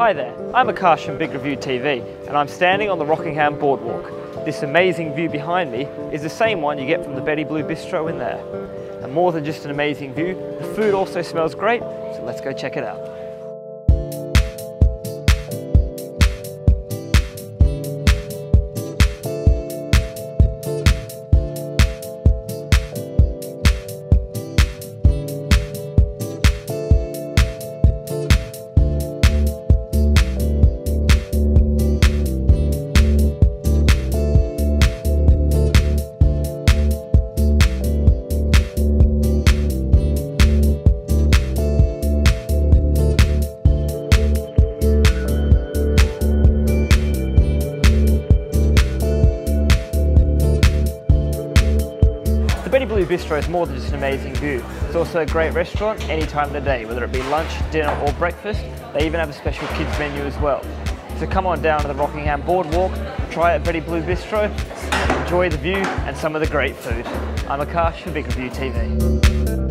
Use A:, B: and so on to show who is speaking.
A: Hi there, I'm Akash from Big Review TV and I'm standing on the Rockingham Boardwalk. This amazing view behind me is the same one you get from the Bettyblue Bistro in there. And more than just an amazing view, the food also smells great, so let's go check it out. The Bettyblue Bistro is more than just an amazing view. It's also a great restaurant any time of the day, whether it be lunch, dinner or breakfast. They even have a special kids menu as well. So come on down to the Rockingham Boardwalk, try at Bettyblue Bistro, enjoy the view and some of the great food. I'm Akash for Big Review TV.